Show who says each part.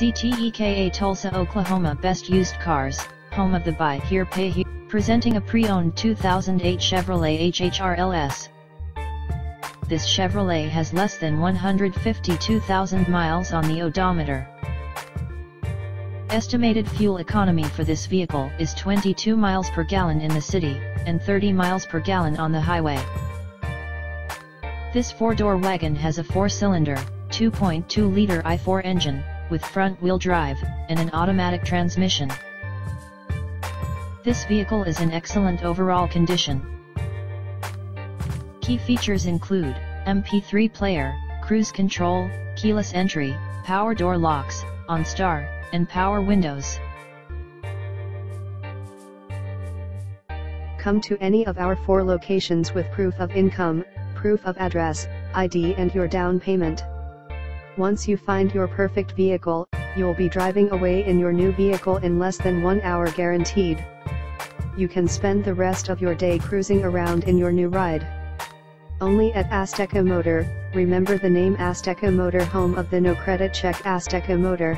Speaker 1: Azteka Tulsa, Oklahoma Best Used Cars, home of the Buy Here Pay Here, presenting a pre-owned 2008 Chevrolet HHR LS. This Chevrolet has less than 152,000 miles on the odometer. Estimated fuel economy for this vehicle is 22 miles per gallon in the city, and 30 miles per gallon on the highway. This four-door wagon has a four-cylinder, 2.2-liter i4 engine, with front-wheel drive, and an automatic transmission. This vehicle is in excellent overall condition. Key features include, MP3 player, cruise control, keyless entry, power door locks, OnStar, and power windows.
Speaker 2: Come to any of our four locations with proof of income, proof of address, ID and your down payment. Once you find your perfect vehicle, you'll be driving away in your new vehicle in less than one hour guaranteed. You can spend the rest of your day cruising around in your new ride. Only at Azteka Motor, remember the name Azteka Motor home of the no credit check Azteka Motor.